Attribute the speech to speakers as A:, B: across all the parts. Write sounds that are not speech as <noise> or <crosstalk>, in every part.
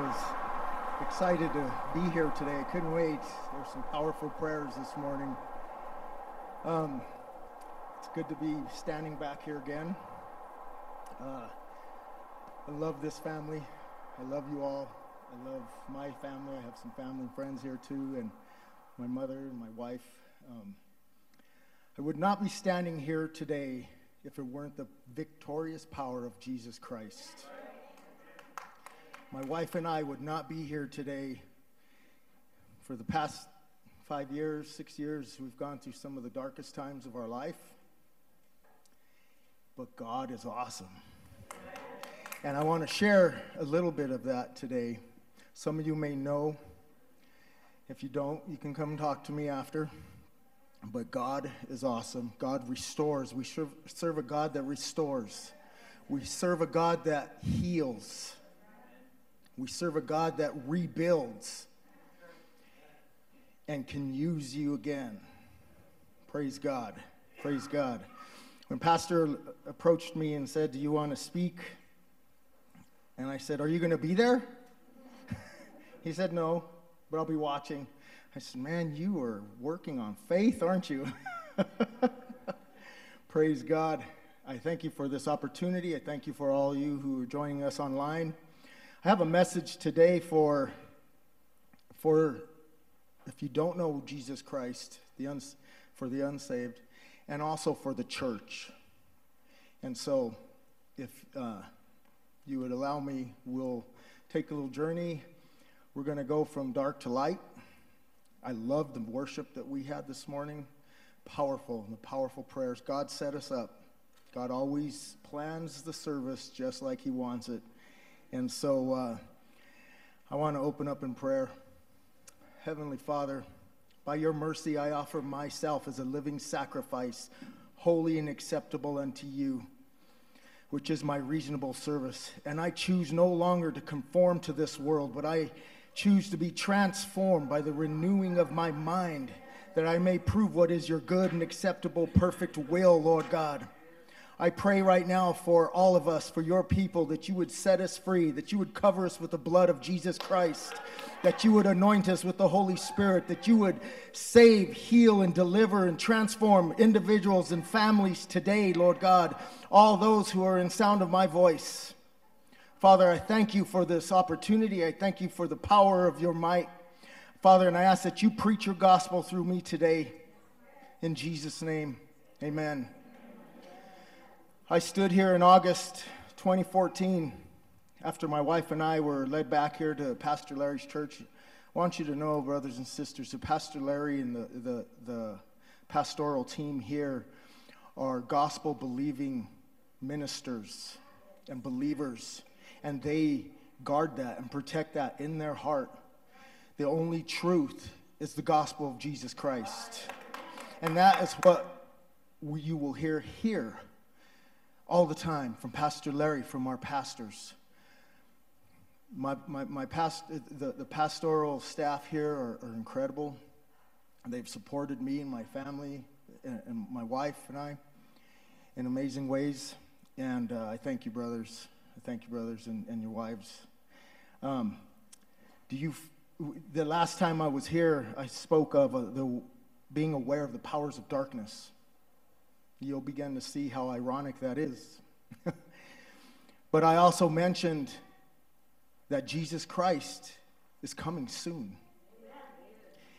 A: was excited to be here today. I couldn't wait. There's some powerful prayers this morning. Um, it's good to be standing back here again. Uh, I love this family. I love you all. I love my family. I have some family and friends here too, and my mother and my wife. Um, I would not be standing here today if it weren't the victorious power of Jesus Christ. My wife and I would not be here today. For the past five years, six years, we've gone through some of the darkest times of our life. But God is awesome. And I want to share a little bit of that today. Some of you may know. If you don't, you can come talk to me after. But God is awesome. God restores. We serve a God that restores. We serve a God that heals. We serve a God that rebuilds and can use you again. Praise God. Praise God. When Pastor approached me and said, Do you want to speak? And I said, Are you going to be there? <laughs> he said, No, but I'll be watching. I said, Man, you are working on faith, aren't you? <laughs> Praise God. I thank you for this opportunity. I thank you for all you who are joining us online. I have a message today for, for if you don't know Jesus Christ, the uns, for the unsaved, and also for the church. And so, if uh, you would allow me, we'll take a little journey. We're going to go from dark to light. I love the worship that we had this morning. Powerful, the powerful prayers. God set us up. God always plans the service just like He wants it. And so uh, I want to open up in prayer. Heavenly Father, by your mercy, I offer myself as a living sacrifice, holy and acceptable unto you, which is my reasonable service. And I choose no longer to conform to this world, but I choose to be transformed by the renewing of my mind, that I may prove what is your good and acceptable, perfect will, Lord God. I pray right now for all of us, for your people, that you would set us free, that you would cover us with the blood of Jesus Christ, that you would anoint us with the Holy Spirit, that you would save, heal, and deliver and transform individuals and families today, Lord God, all those who are in sound of my voice. Father, I thank you for this opportunity. I thank you for the power of your might. Father, and I ask that you preach your gospel through me today. In Jesus' name, amen. I stood here in August 2014 after my wife and I were led back here to Pastor Larry's church. I want you to know, brothers and sisters, that Pastor Larry and the, the, the pastoral team here are gospel believing ministers and believers, and they guard that and protect that in their heart. The only truth is the gospel of Jesus Christ. And that is what you will hear here all the time from Pastor Larry, from our pastors. My, my, my past, the, the pastoral staff here are, are incredible. They've supported me and my family and, and, my wife and I in amazing ways. And uh, I thank you, brothers. I thank you, brothers, and, and your wives. Um, do you, the last time I was here, I spoke of uh, the, being aware of the powers of darkness you'll begin to see how ironic that is. <laughs> but I also mentioned that Jesus Christ is coming soon.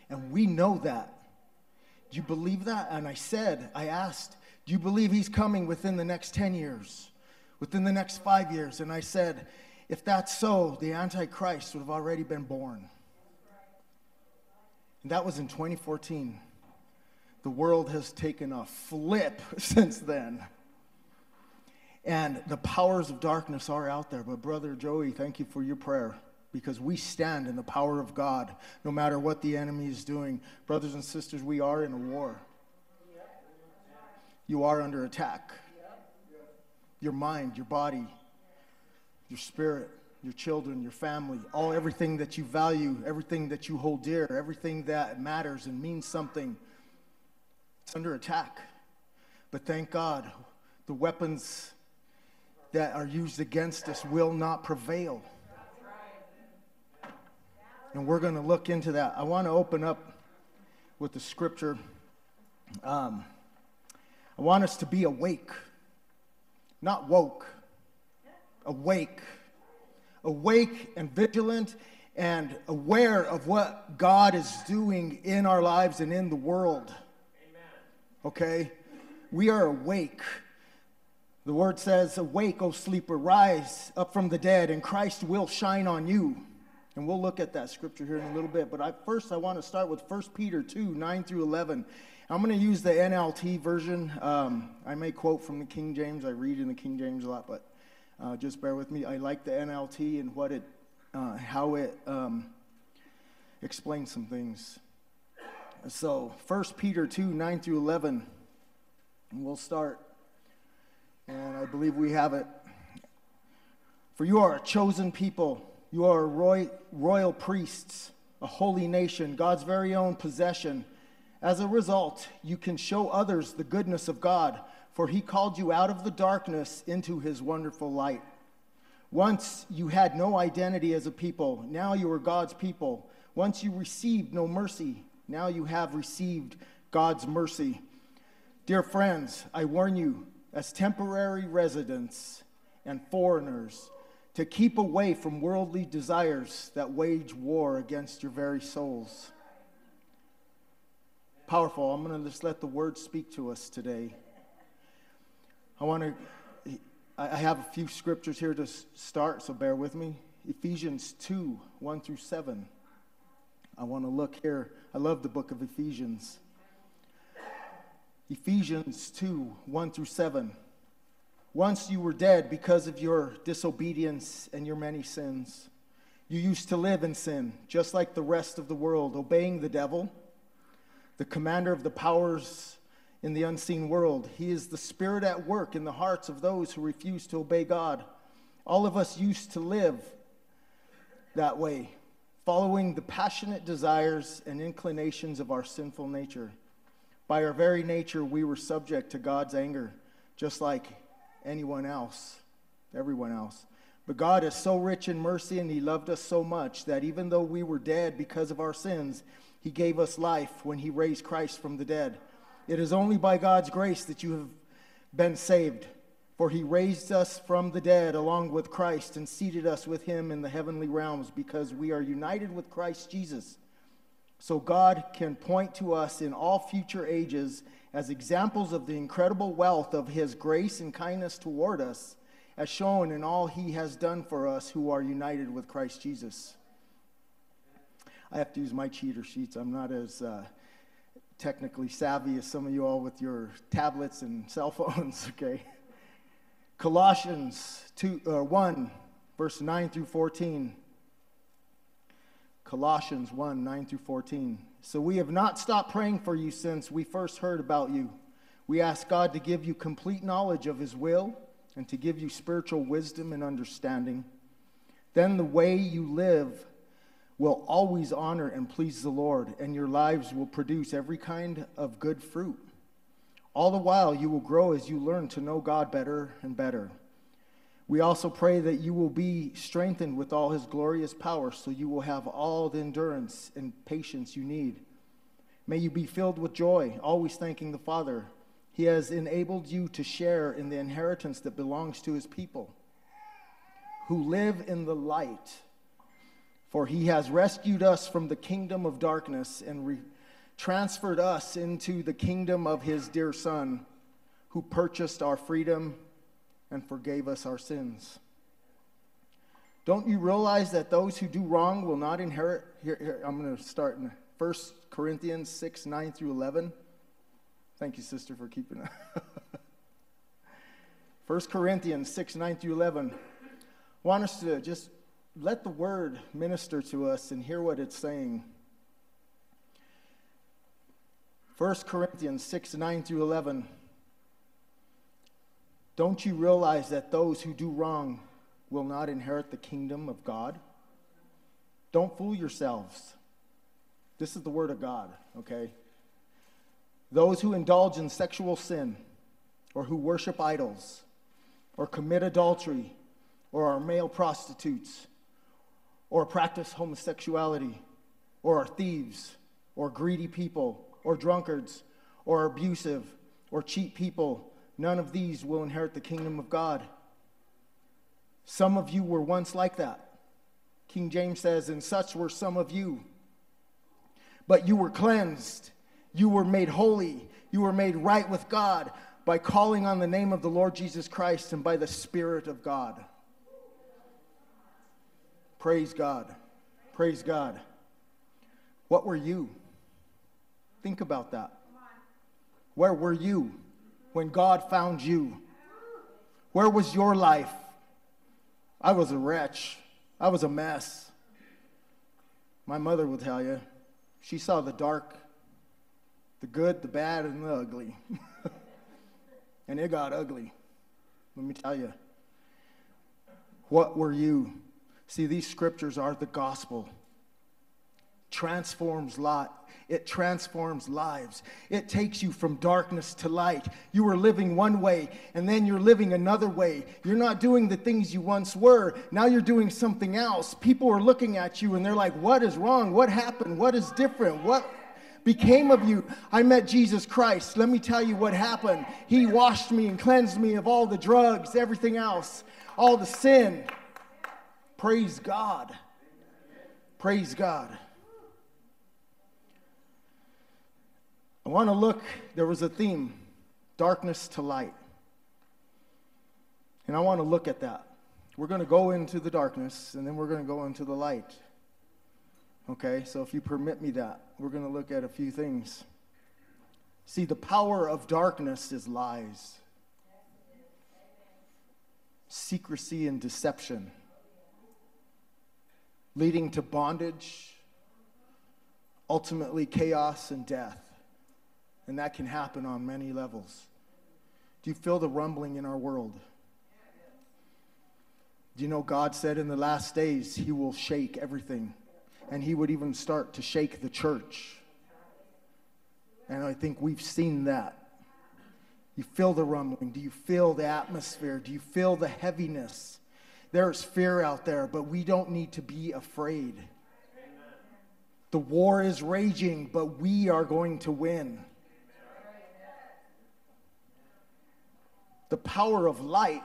A: And we know that. Do you believe that? And I said, I asked, do you believe he's coming within the next 10 years? Within the next five years? And I said, if that's so, the Antichrist would have already been born. And that was in 2014 the world has taken a flip <laughs> since then. And the powers of darkness are out there. But, Brother Joey, thank you for your prayer because we stand in the power of God no matter what the enemy is doing. Brothers and sisters, we are in a war. You are under attack. Your mind, your body, your spirit, your children, your family, all everything that you value, everything that you hold dear, everything that matters and means something it's under attack. But thank God, the weapons that are used against us will not prevail. And we're going to look into that. I want to open up with the scripture. Um, I want us to be awake, not woke, awake. Awake and vigilant and aware of what God is doing in our lives and in the world. Okay? We are awake. The word says, Awake, O sleeper, rise up from the dead, and Christ will shine on you. And we'll look at that scripture here in a little bit. But I, first, I want to start with 1 Peter 2 9 through 11. I'm going to use the NLT version. Um, I may quote from the King James. I read in the King James a lot, but uh, just bear with me. I like the NLT and what it, uh, how it um, explains some things. So, 1 Peter 2 9 through 11. And we'll start. And I believe we have it. For you are a chosen people, you are roy- royal priests, a holy nation, God's very own possession. As a result, you can show others the goodness of God, for he called you out of the darkness into his wonderful light. Once you had no identity as a people, now you are God's people. Once you received no mercy, now you have received God's mercy. Dear friends, I warn you, as temporary residents and foreigners, to keep away from worldly desires that wage war against your very souls. Powerful. I'm going to just let the word speak to us today. I want to, I have a few scriptures here to start, so bear with me. Ephesians 2 1 through 7. I want to look here. I love the book of Ephesians. Ephesians 2 1 through 7. Once you were dead because of your disobedience and your many sins. You used to live in sin, just like the rest of the world, obeying the devil, the commander of the powers in the unseen world. He is the spirit at work in the hearts of those who refuse to obey God. All of us used to live that way, following the passionate desires and inclinations of our sinful nature. By our very nature, we were subject to God's anger, just like anyone else, everyone else. But God is so rich in mercy and He loved us so much that even though we were dead because of our sins, He gave us life when He raised Christ from the dead. It is only by God's grace that you have been saved. For he raised us from the dead along with Christ and seated us with him in the heavenly realms because we are united with Christ Jesus so God can point to us in all future ages as examples of the incredible wealth of his grace and kindness toward us, as shown in all he has done for us who are united with Christ Jesus. I have to use my cheater sheets. I'm not as uh, technically savvy as some of you all with your tablets and <laughs> cell phones, okay? Colossians 2, uh, 1, verse 9 through 14. Colossians 1 9 through 14. So we have not stopped praying for you since we first heard about you. We ask God to give you complete knowledge of His will and to give you spiritual wisdom and understanding. Then the way you live will always honor and please the Lord, and your lives will produce every kind of good fruit. All the while, you will grow as you learn to know God better and better. We also pray that you will be strengthened with all his glorious power, so you will have all the endurance and patience you need. May you be filled with joy, always thanking the Father. He has enabled you to share in the inheritance that belongs to his people who live in the light. For he has rescued us from the kingdom of darkness and re- transferred us into the kingdom of his dear Son, who purchased our freedom and forgave us our sins. Don't you realize that those who do wrong will not inherit? Here, here I'm going to start in 1 Corinthians 6 9 through 11. Thank you, sister, for keeping <laughs> it. 1 Corinthians 6 9 through 11. I want us to just let the word minister to us and hear what it's saying. 1 Corinthians 6 9 through 11. Don't you realize that those who do wrong will not inherit the kingdom of God? Don't fool yourselves. This is the word of God, okay? Those who indulge in sexual sin, or who worship idols, or commit adultery, or are male prostitutes, or practice homosexuality, or are thieves, or greedy people, or drunkards, or abusive, or cheat people, none of these will inherit the kingdom of God. Some of you were once like that. King James says, and such were some of you. But you were cleansed, you were made holy, you were made right with God by calling on the name of the Lord Jesus Christ and by the Spirit of God. Praise God. Praise God. What were you? Think about that. Where were you when God found you? Where was your life? I was a wretch. I was a mess. My mother will tell you. She saw the dark, the good, the bad, and the ugly. <laughs> and it got ugly. Let me tell you. What were you? See, these scriptures are the gospel transforms lot it transforms lives it takes you from darkness to light you were living one way and then you're living another way you're not doing the things you once were now you're doing something else people are looking at you and they're like what is wrong what happened what is different what became of you. I met Jesus Christ. Let me tell you what happened. He washed me and cleansed me of all the drugs, everything else, all the sin. Praise God. Praise God. Want to look, there was a theme darkness to light. And I want to look at that. We're going to go into the darkness and then we're going to go into the light. Okay, so if you permit me that, we're going to look at a few things. See, the power of darkness is lies, secrecy, and deception, leading to bondage, ultimately, chaos and death. And that can happen on many levels. Do you feel the rumbling in our world? Do you know God said in the last days he will shake everything? And he would even start to shake the church. And I think we've seen that. You feel the rumbling. Do you feel the atmosphere? Do you feel the heaviness? There's fear out there, but we don't need to be afraid. The war is raging, but we are going to win. The power of light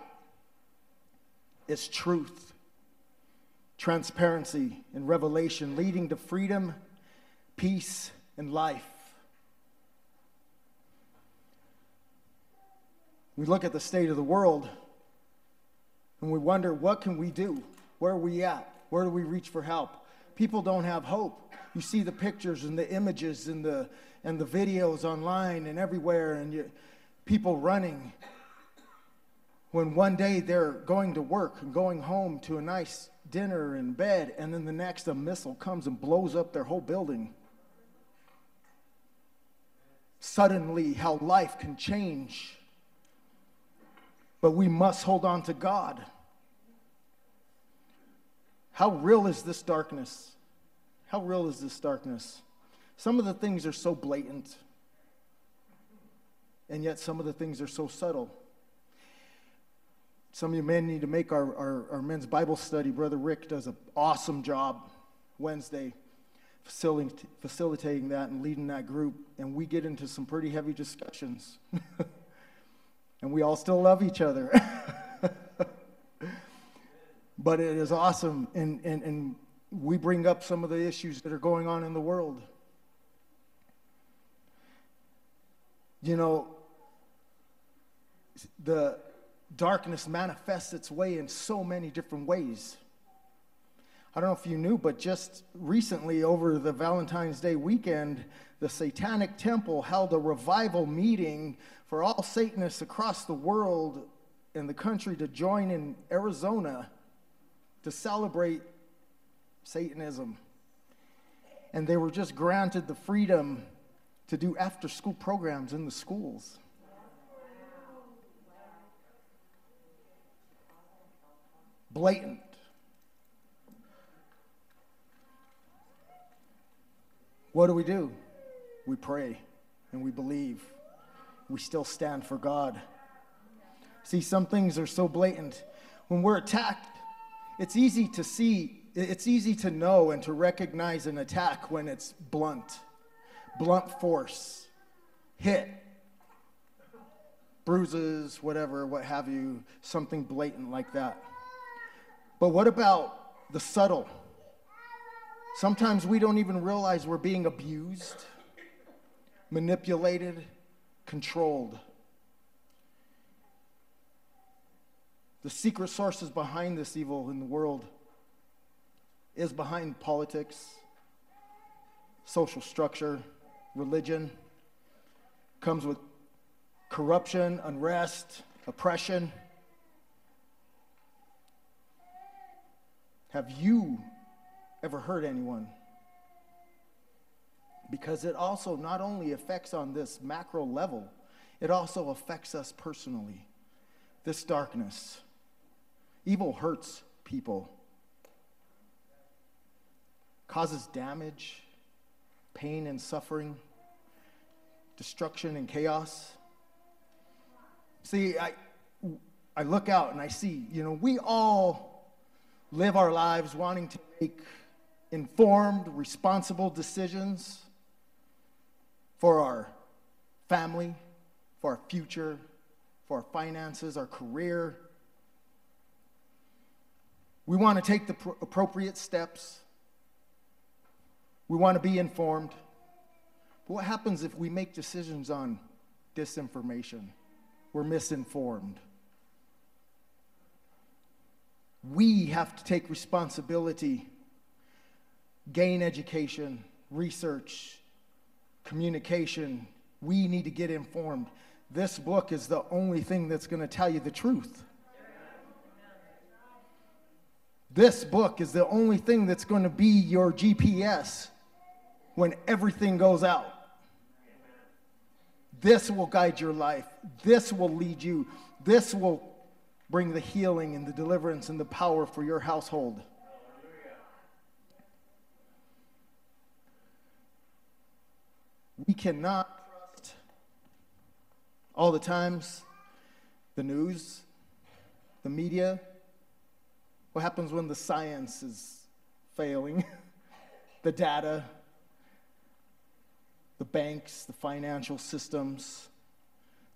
A: is truth, transparency, and revelation, leading to freedom, peace, and life. We look at the state of the world and we wonder what can we do? Where are we at? Where do we reach for help? People don't have hope. You see the pictures and the images and the and the videos online and everywhere and you, people running when one day they're going to work and going home to a nice dinner and bed, and then the next a missile comes and blows up their whole building. Suddenly, how life can change. But we must hold on to God. How real is this darkness? How real is this darkness? Some of the things are so blatant, and yet some of the things are so subtle. Some of you men need to make our, our, our men's Bible study. Brother Rick does an awesome job Wednesday facilitating, facilitating that and leading that group. And we get into some pretty heavy discussions. <laughs> and we all still love each other. <laughs> but it is awesome. And, and, and we bring up some of the issues that are going on in the world. You know, the darkness manifests its way in so many different ways. I don't know if you knew, but just recently, over the Valentine's Day weekend, the Satanic Temple held a revival meeting for all Satanists across the world and the country to join in Arizona to celebrate Satanism. And they were just granted the freedom to do after school programs in the schools. Blatant. What do we do? We pray and we believe. We still stand for God. See, some things are so blatant. When we're attacked, it's easy to see It's easy to know and to recognize an attack when it's blunt, blunt force, hit, bruises, whatever, what have you, something blatant like that. But what about the subtle? Sometimes we don't even realize we're being abused, manipulated, controlled. The secret sources behind this evil in the world is behind politics, social structure, religion, comes with corruption, unrest, oppression. Have you ever hurt anyone? Because it also not only affects on this macro level, it also affects us personally. This darkness. Evil hurts people, causes damage, pain and suffering, destruction and chaos. See, I, I look out and I see, you know, we all live our lives wanting to make informed, responsible decisions for our family, for our future, for our finances, our career. We want to take the pr- appropriate steps. We want to be informed. But what happens if we make decisions on disinformation? We're misinformed. We have to take responsibility, gain education, research, communication. We need to get informed. This book is the only thing that's going to tell you the truth. This book is the only thing that's going to be your GPS when everything goes out. This will guide your life. This will lead you. This will bring the healing and the deliverance and the power for your household. We cannot trust all the times the news, the media. What happens when the science is failing? <laughs> the data, the banks, the financial systems,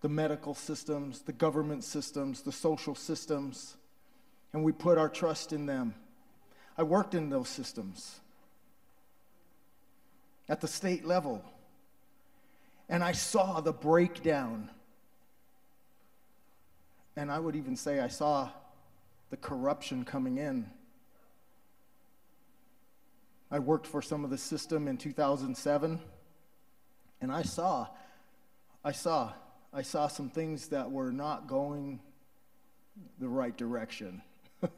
A: the medical systems, the government systems, the social systems, and we put our trust in them. I worked in those systems at the state level, and I saw the breakdown. And I would even say I saw the corruption coming in. I worked for some of the system in 2007. And I saw, I saw, I saw some things that were not going the right direction. <laughs>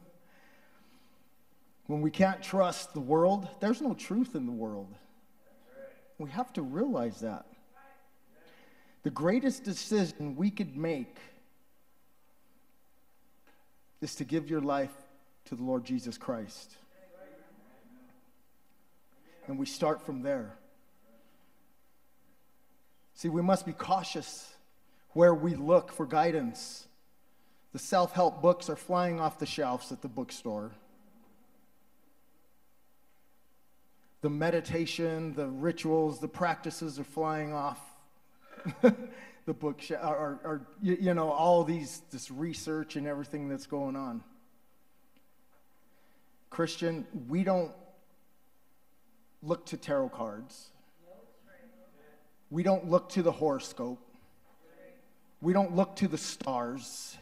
A: when we can't trust the world, there's no truth in the world. We have to realize that. The greatest decision we could make is to give your life to the Lord Jesus Christ. And we start from there. See, we must be cautious where we look for guidance. The self help books are flying off the shelves at the bookstore. The meditation, the rituals, the practices are flying off <laughs> the bookshelf, or, or, you know, all these, this research and everything that's going on. Christian, we don't look to tarot cards. We don't look to the horoscope. We don't look to the stars.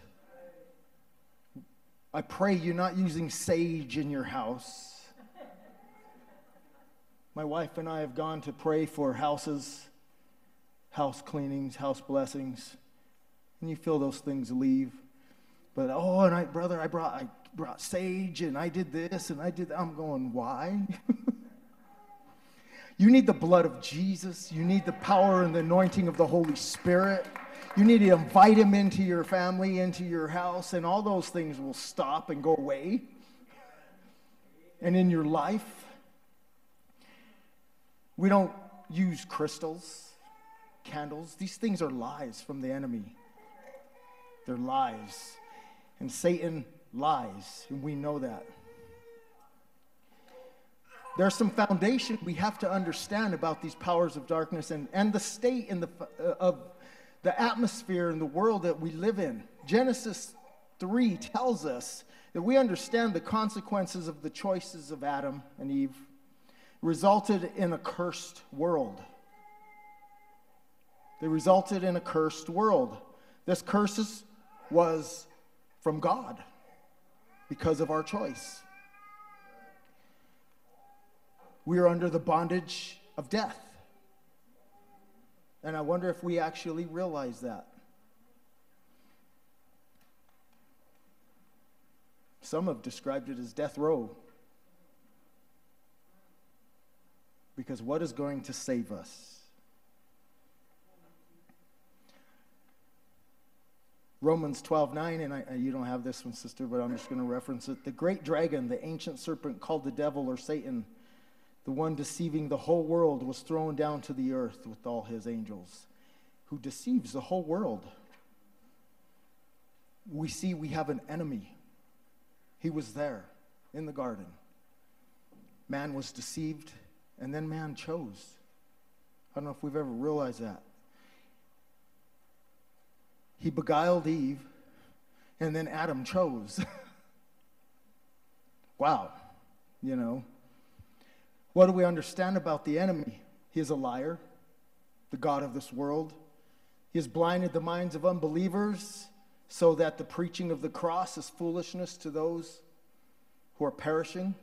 A: I pray you're not using sage in your house. My wife and I have gone to pray for houses, house cleanings, house blessings, and you feel those things leave. But oh, and I, brother, I brought I brought sage and I did this and I did that. I'm going, why? <laughs> You need the blood of Jesus. You need the power and the anointing of the Holy Spirit. You need to invite him into your family, into your house, and all those things will stop and go away. And in your life, we don't use crystals, candles. These things are lies from the enemy. They're lies. And Satan lies, and we know that. there's some foundation we have to understand about these powers of darkness and, and the state in the, uh, of the atmosphere in the world that we live in. Genesis 3 tells us that we understand the consequences of the choices of Adam and Eve resulted in a cursed world. They resulted in a cursed world. This curse was from God because of our choice. We are under the bondage of death. And I wonder if we actually realize that. Some have described it as death row. Because what is going to save us? Romans 12, 9, and I, you don't have this one, sister, but I'm just going to reference it. The great dragon, the ancient serpent called the devil or Satan, the one deceiving the whole world, was thrown down to the earth with all his angels, who deceives the whole world. We see we have an enemy. He was there in the garden. Man was deceived, and then man chose. I don't know if we've ever realized that. He beguiled Eve, and then Adam chose. <laughs> wow, you know. What do we understand about the enemy? He is a liar, the God of this world. He has blinded the minds of unbelievers so that the preaching of the cross is foolishness to those who are perishing.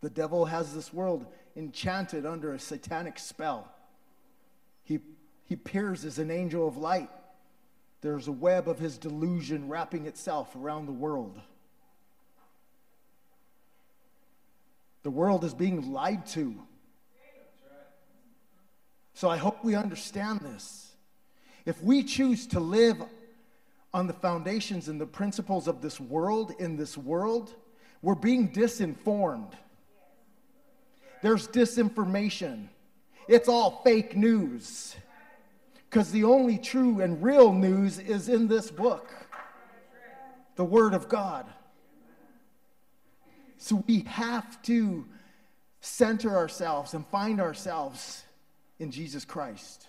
A: The devil has this world enchanted under a satanic spell. He, he appears as an angel of light there's a web of his delusion wrapping itself around the world. The world is being lied to. So I hope we understand this. If we choose to live on the foundations and the principles of this world, in this world, we're being disinformed. There's disinformation. It's all fake news because the only true and real news is in this book the Word of God. So we have to center ourselves and find ourselves in Jesus Christ.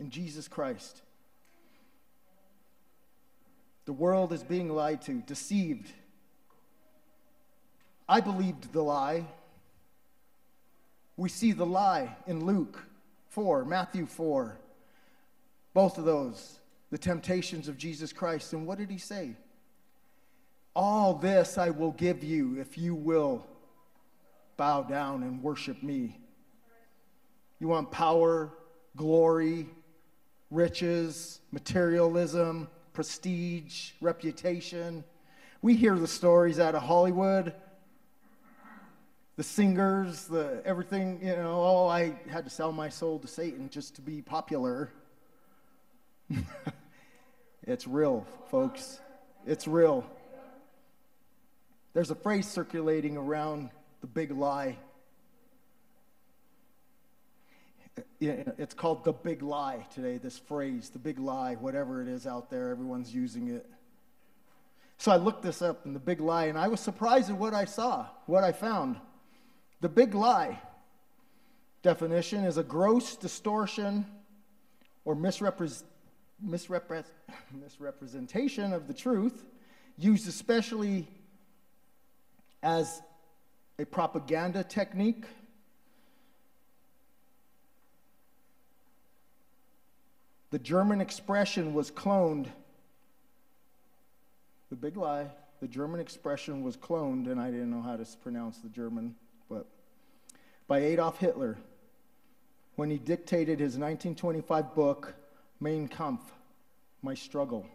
A: In Jesus Christ. The world is being lied to, deceived. I believed the lie. We see the lie in Luke 4, Matthew 4. Both of those, the temptations of Jesus Christ. And what did he say? All this I will give you if you will bow down and worship me. You want power, glory, riches, materialism, prestige, reputation. We hear the stories out of Hollywood the singers, the everything, you know, oh, I had to sell my soul to Satan just to be popular. <laughs> it's real, folks. It's real. There's a phrase circulating around the big lie. It's called the big lie today, this phrase, the big lie, whatever it is out there, everyone's using it. So I looked this up in the big lie, and I was surprised at what I saw, what I found. The big lie definition is a gross distortion or misrepre- misrepre- misrepresentation of the truth, used especially as a propaganda technique. The German expression was cloned. The big lie. The German expression was cloned, and I didn't know how to pronounce the German but by Adolf Hitler when he dictated his 1925 book, Mein Kampf, My Struggle,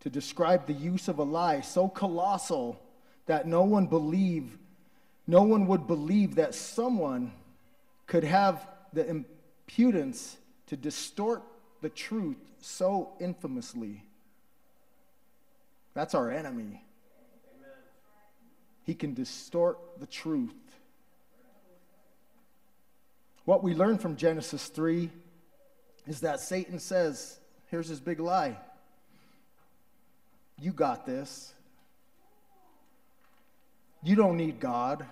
A: to describe the use of a lie so colossal that no one believe, no one would believe that someone could have the impudence to distort the truth so infamously. That's our enemy. He can distort the truth. What we learn from Genesis 3 is that Satan says, here's his big lie. You got this. You don't need God.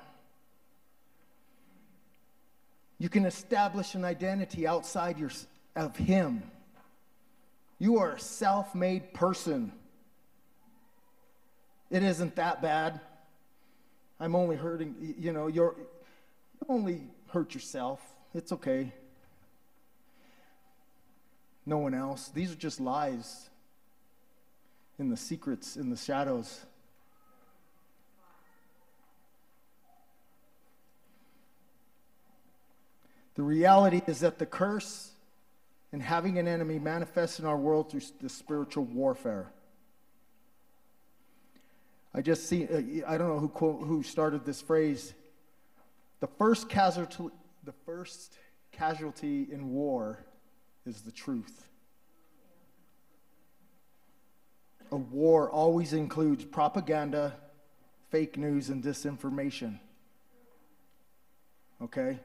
A: You can establish an identity outside your, of Him. You are a self made person. It isn't that bad. I'm only hurting, you know, you're, you only hurt yourself. It's okay. No one else. These are just lies in the secrets, in the shadows. The reality is that the curse and having an enemy manifests in our world through the spiritual warfare. I just see, I don't know who, who started this phrase. The first casualty, the first casualty in war is the truth. A war always includes propaganda, fake news, and disinformation. Okay?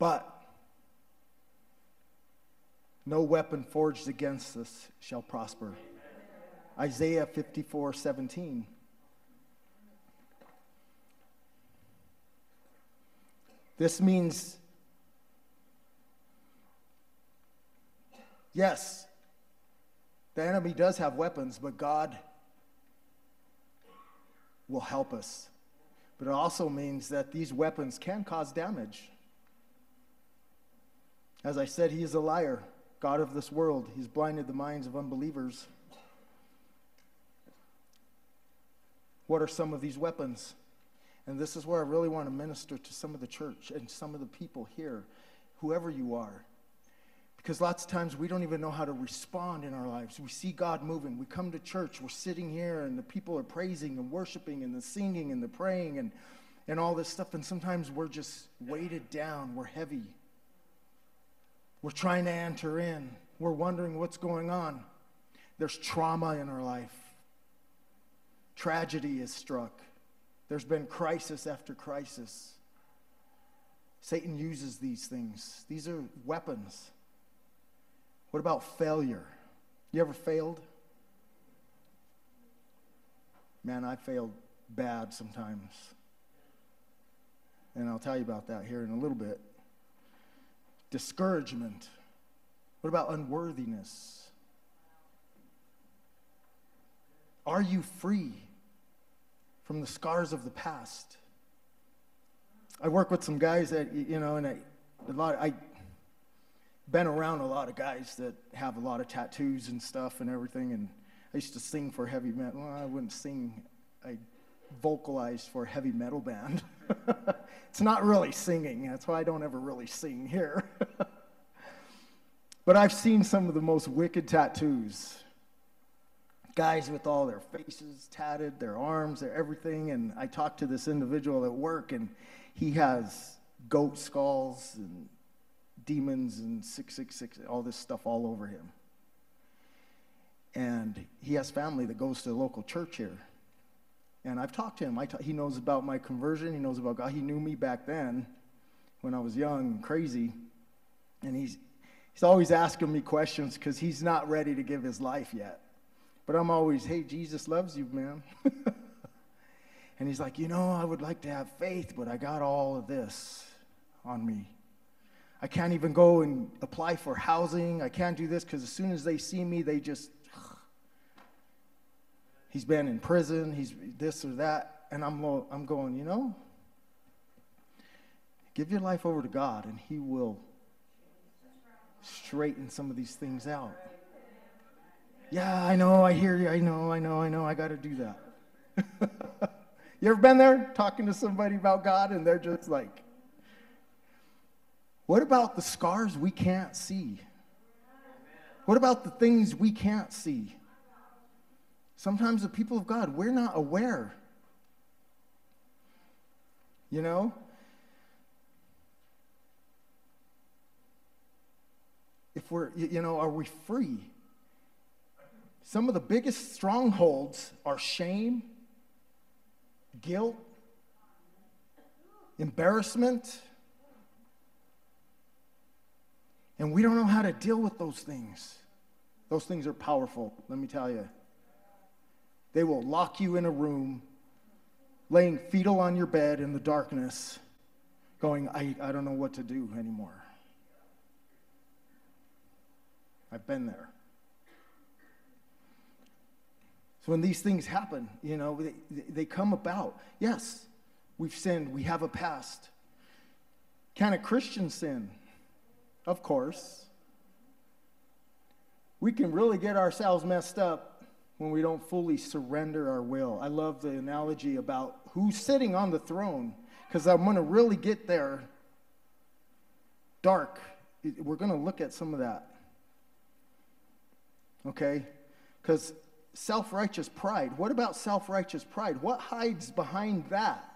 A: But no weapon forged against us shall prosper. Isaiah 54 17. This means, yes, the enemy does have weapons, but God will help us. But it also means that these weapons can cause damage. As I said, he is a liar, God of this world. He's blinded the minds of unbelievers. What are some of these weapons? And this is where I really want to minister to some of the church and some of the people here, whoever you are. Because lots of times we don't even know how to respond in our lives. We see God moving. We come to church, we're sitting here, and the people are praising and worshiping and the singing and the praying and, and all this stuff. And sometimes we're just weighted down, we're heavy. We're trying to enter in. We're wondering what's going on. There's trauma in our life. Tragedy is struck. There's been crisis after crisis. Satan uses these things, these are weapons. What about failure? You ever failed? Man, I failed bad sometimes. And I'll tell you about that here in a little bit discouragement? What about unworthiness? Are you free from the scars of the past? I work with some guys that, you know, and I, a lot, I, been around a lot of guys that have a lot of tattoos and stuff and everything. And I used to sing for heavy metal. Well, I wouldn't sing. I vocalized for a heavy metal band. <laughs> it's not really singing. That's why I don't ever really sing here. <laughs> but I've seen some of the most wicked tattoos. Guys with all their faces tatted, their arms, their everything. And I talked to this individual at work, and he has goat skulls and demons and 666, all this stuff all over him. And he has family that goes to the local church here. And I've talked to him. he knows about my conversion. He knows about God. He knew me back then when I was young and crazy. And he's, he's always asking me questions because he's not ready to give his life yet. But I'm always, hey, Jesus loves you, man. <laughs> and he's like, you know, I would like to have faith, but I got all of this on me. I can't even go and apply for housing. I can't do this because as soon as they see me, they just he's been in prison, he's this or that. And I'm, I'm going, you know, give your life over to God and he will straighten some of these things out. Yeah, I know, I hear you, I know, I know, I know, I got to do that. <laughs> you ever been there talking to somebody about God and they're just like, what about the scars we can't see? What about the things we can't see? Sometimes the people of God, we're not aware. You know? If we're, you know, are we free? Some of the biggest strongholds are shame, guilt, embarrassment. And we don't know how to deal with those things. Those things are powerful, let me tell you. They will lock you in a room laying fetal on your bed in the darkness, going, I, I don't know what to do anymore. I've been there. So when these things happen, you know, they, they come about. Yes, we've sinned, we have a past. Can a Christian sin? Of course. We can really get ourselves messed up when we don't fully surrender our will. I love the analogy about who's sitting on the throne, because I'm going to really get there dark. We're going to look at some of that. Okay? Because self righteous pride. What about self righteous pride? What hides behind that?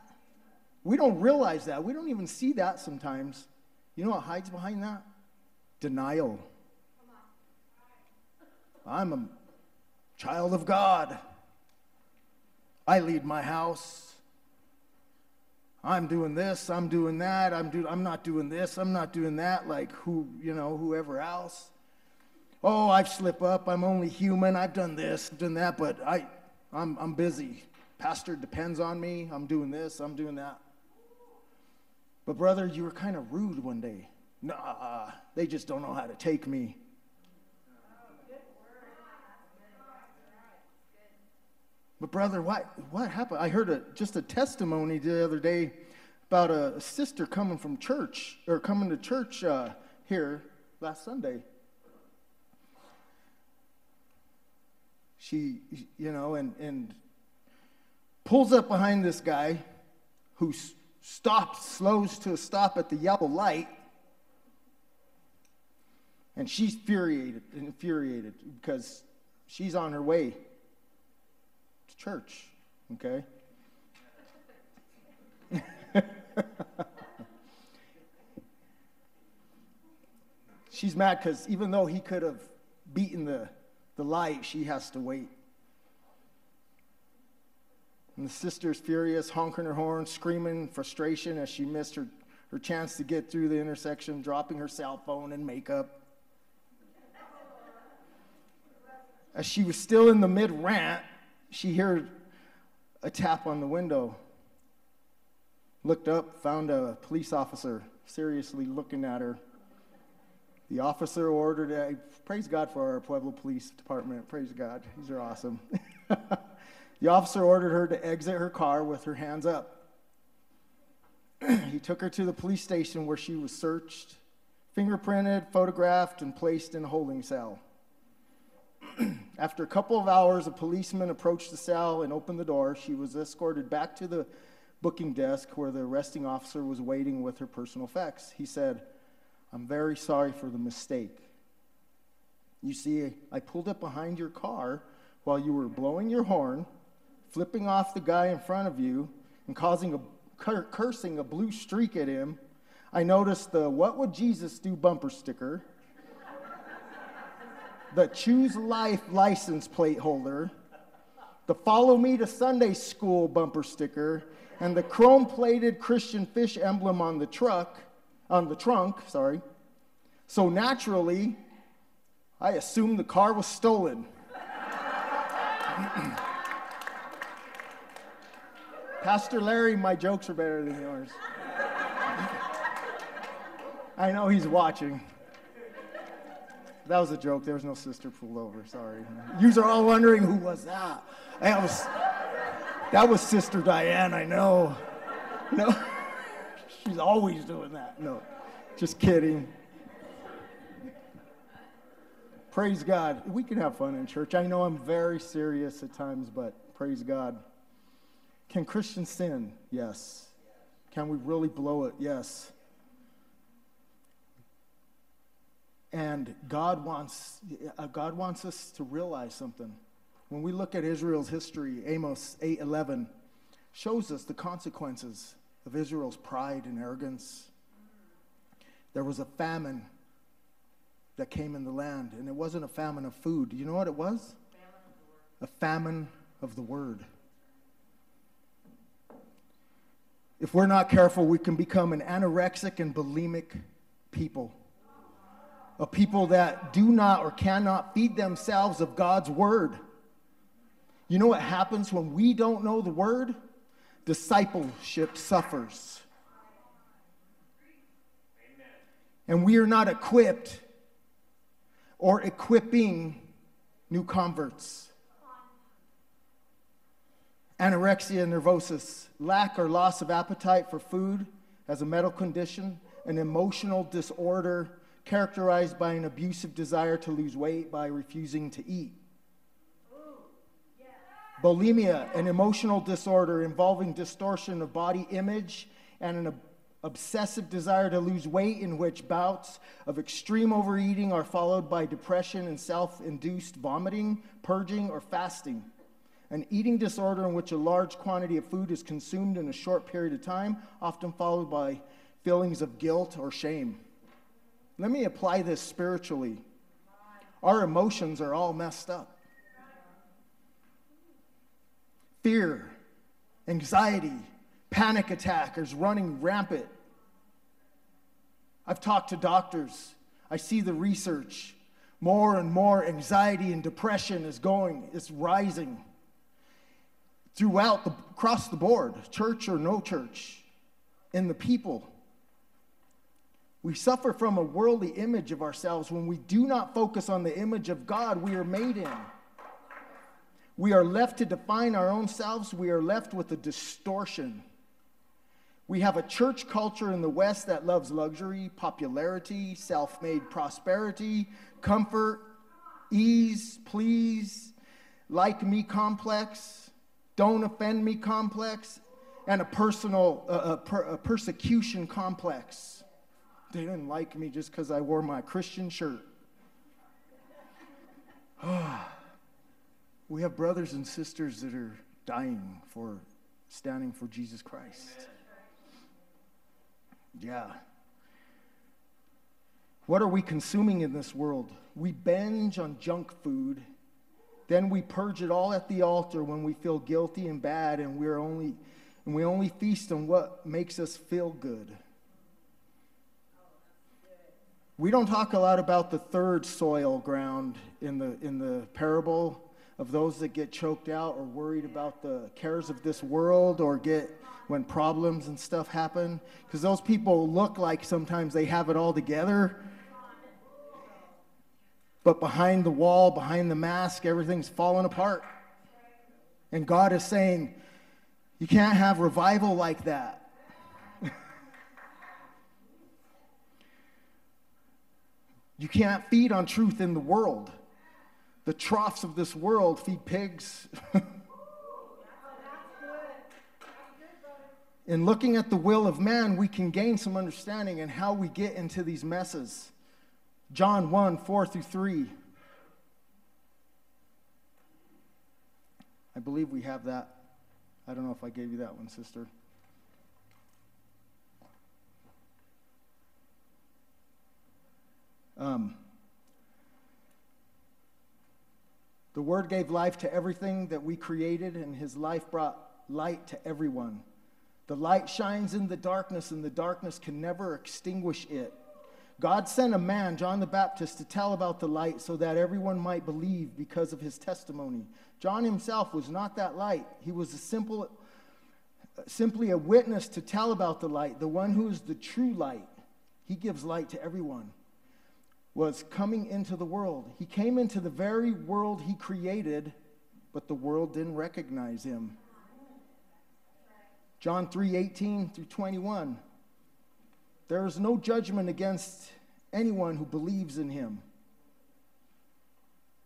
A: We don't realize that. We don't even see that sometimes. You know what hides behind that? Denial. I'm a child of God. I lead my house. I'm doing this, I'm doing that, I'm, do, I'm not doing this, I'm not doing that, like who, you know, whoever else. Oh, I've slipped up, I'm only human, I've done this, done that, but I, I'm, I'm busy. Pastor depends on me, I'm doing this, I'm doing that. But brother, you were kind of rude one day. Nah, they just don't know how to take me. But brother, what what happened? I heard a, just a testimony the other day about a sister coming from church or coming to church uh, here last Sunday. She, you know, and and pulls up behind this guy who stops, slows to a stop at the yellow light. And she's infuriated, infuriated because she's on her way church, okay? <laughs> She's mad because even though he could have beaten the, the light, she has to wait. And the sister's furious, honking her horn, screaming frustration as she missed her, her chance to get through the intersection, dropping her cell phone and makeup. As she was still in the mid rant, she heard a tap on the window, looked up, found a police officer seriously looking at her. The officer ordered, uh, praise God for our Pueblo Police Department. Praise God. These are awesome. <laughs> the officer ordered her to exit her car with her hands up. <clears throat> he took her to the police station where she was searched, fingerprinted, photographed, and placed in a holding cell. After a couple of hours, a policeman approached the cell and opened the door. She was escorted back to the booking desk where the arresting officer was waiting with her personal effects. He said, I'm very sorry for the mistake. You see, I pulled up behind your car while you were blowing your horn, flipping off the guy in front of you, and causing a cursing a blue streak at him. I noticed the What Would Jesus Do bumper sticker the Choose Life license plate holder, the Follow Me to Sunday School bumper sticker, and the chrome plated Christian fish emblem on the truck, on the trunk, sorry. So naturally, I assumed the car was stolen. <clears throat> Pastor Larry, my jokes are better than yours. <laughs> I know he's watching. That was a joke. There was no sister pulled over. Sorry. You are all wondering who was that. That was that was Sister Diane. I know. No, <laughs> she's always doing that. No, just kidding. Praise God. We can have fun in church. I know I'm very serious at times, but praise God. Can Christians sin? Yes. Can we really blow it? Yes. And God wants, uh, God wants us to realize something. When we look at Israel's history, Amos 8:11 shows us the consequences of Israel's pride and arrogance. There was a famine that came in the land, and it wasn't a famine of food. Do you know what it was? A famine of the word. If we're not careful, we can become an anorexic and bulimic people of people that do not or cannot feed themselves of God's word. You know what happens when we don't know the word? discipleship suffers. And we are not equipped or equipping new converts. Anorexia nervosis, lack or loss of appetite for food as a medical condition, an emotional disorder characterized by an abusive desire to lose weight by refusing to eat. Bulimia, an emotional disorder involving distortion of body image and an ob- obsessive desire to lose weight, in which bouts of extreme overeating are followed by depression and self induced vomiting, purging, or fasting. An eating disorder in which a large quantity of food is consumed in a short period of time, often followed by feelings of guilt or shame. Let me apply this spiritually. Our emotions are all messed up. Fear, anxiety, panic attack is running rampant. I've talked to doctors. I see the research. More and more anxiety and depression is going, it's rising throughout the across the board, church or no church, in the people. We suffer from a worldly image of ourselves when we do not focus on the image of God we are made in. We are left to define our own selves. We are left with a distortion. We have a church culture in the West that loves luxury, popularity, self made prosperity, comfort, ease, please, like me complex, don't offend me complex, and a personal uh, a per, a persecution complex. They didn't like me just because I wore my Christian shirt. <sighs> we have brothers and sisters that are dying for standing for Jesus Christ. Yeah. What are we consuming in this world? We binge on junk food, then we purge it all at the altar when we feel guilty and bad, and we're only and we only feast on what makes us feel good. We don't talk a lot about the third soil ground in the in the parable of those that get choked out or worried about the cares of this world or get when problems and stuff happen. Because those people look like sometimes they have it all together. But behind the wall, behind the mask, everything's falling apart. And God is saying, you can't have revival like that. You can't feed on truth in the world. The troughs of this world feed pigs. <laughs> In looking at the will of man, we can gain some understanding in how we get into these messes. John 1 4 through 3. I believe we have that. I don't know if I gave you that one, sister. Um, the Word gave life to everything that we created, and His life brought light to everyone. The light shines in the darkness, and the darkness can never extinguish it. God sent a man, John the Baptist, to tell about the light so that everyone might believe because of his testimony. John himself was not that light. He was a simple, simply a witness to tell about the light, the one who is the true light. He gives light to everyone. Was coming into the world. He came into the very world he created, but the world didn't recognize him. John 3 18 through 21. There is no judgment against anyone who believes in him.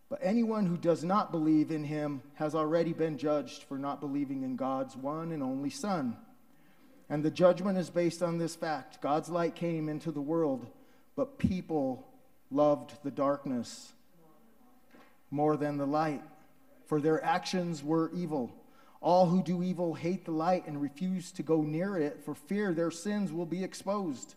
A: But anyone who does not believe in him has already been judged for not believing in God's one and only Son. And the judgment is based on this fact God's light came into the world, but people loved the darkness more than the light, for their actions were evil. All who do evil hate the light and refuse to go near it for fear their sins will be exposed.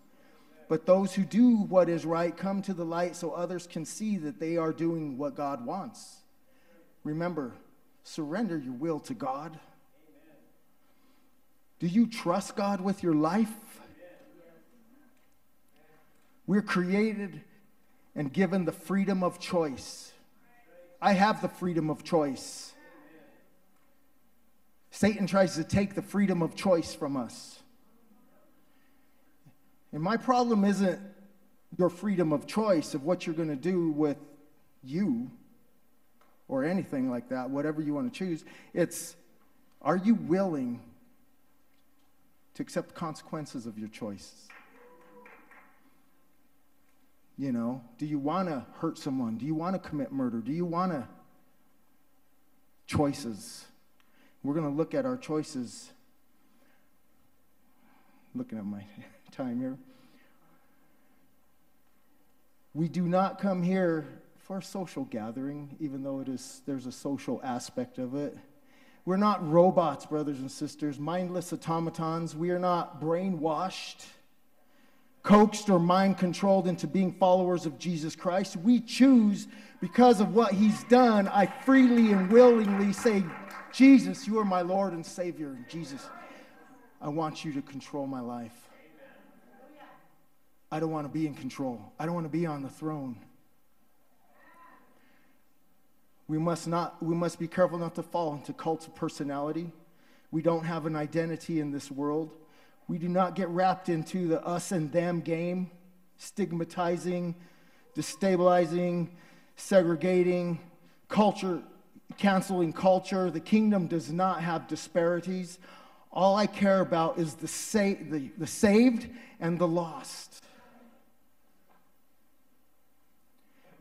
A: But those who do what is right come to the light so others can see that they are doing what God wants. Remember, surrender your will to God. Do you trust God with your life? We're created and given the freedom of choice. I have the freedom of choice. Satan tries to take the freedom of choice from us. And my problem isn't your freedom of choice of what you're going to do with you or anything like that, whatever you want to choose. It's are you willing to accept the consequences of your choices? You know, do you want to hurt someone? Do you want to commit murder? Do you want to choices? We're going to look at our choices. Looking at my <laughs> time here. We do not come here for a social gathering, even though it is, there's a social aspect of it. We're not robots, brothers and sisters, mindless automatons. We are not brainwashed, coaxed, or mind controlled into being followers of Jesus Christ. We choose because of what he's done. I freely and willingly say, Jesus, you are my Lord and Savior. Jesus, I want you to control my life. I don't want to be in control. I don't want to be on the throne. We must not we must be careful not to fall into cults of personality. We don't have an identity in this world. We do not get wrapped into the us and them game, stigmatizing, destabilizing, segregating, culture, canceling culture. The kingdom does not have disparities. All I care about is the, sa- the, the saved and the lost.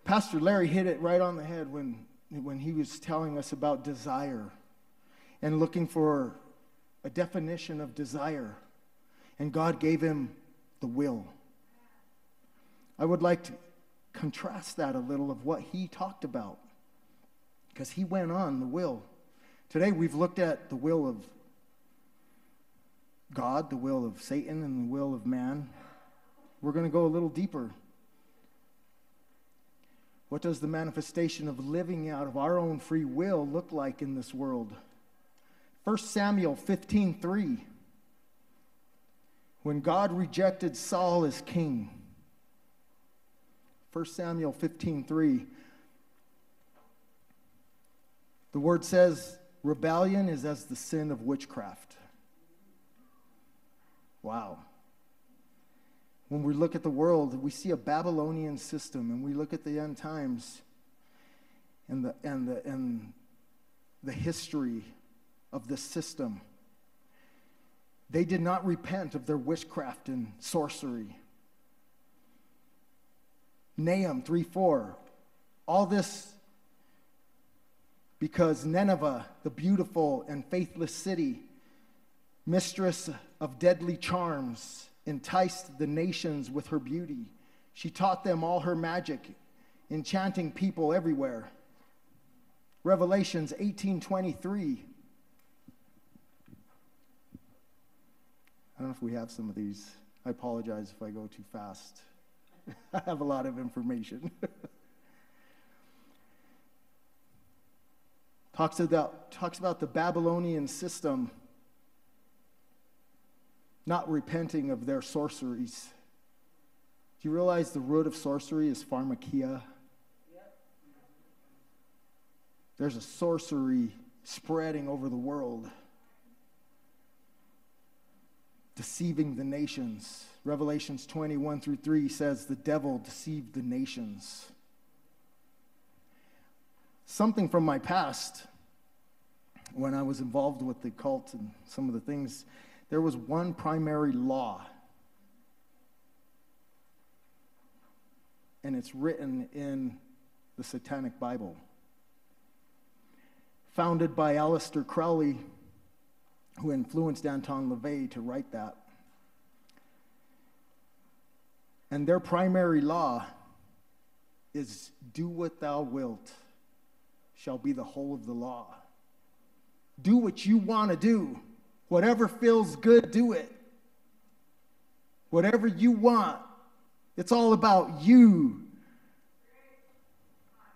A: Pastor Larry hit it right on the head when, when he was telling us about desire and looking for a definition of desire. And God gave him the will. I would like to contrast that a little of what he talked about because he went on the will. Today we've looked at the will of God, the will of Satan, and the will of man. We're going to go a little deeper. What does the manifestation of living out of our own free will look like in this world? 1 Samuel 15:3 When God rejected Saul as king. 1 Samuel 15:3 The word says rebellion is as the sin of witchcraft. Wow when we look at the world, we see a Babylonian system, and we look at the end times and the, and the, and the history of this system. They did not repent of their witchcraft and sorcery. Nahum 3 4. All this because Nineveh, the beautiful and faithless city, mistress of deadly charms, enticed the nations with her beauty. She taught them all her magic, enchanting people everywhere. Revelations 18:23. I don't know if we have some of these. I apologize if I go too fast. <laughs> I have a lot of information. <laughs> talks about talks about the Babylonian system not repenting of their sorceries. Do you realize the root of sorcery is pharmakia? There's a sorcery spreading over the world, deceiving the nations. Revelations 21 through 3 says the devil deceived the nations. Something from my past, when I was involved with the cult and some of the things there was one primary law. And it's written in the Satanic Bible. Founded by Aleister Crowley, who influenced Anton LaVey to write that. And their primary law is do what thou wilt, shall be the whole of the law. Do what you want to do Whatever feels good, do it. Whatever you want. It's all about you.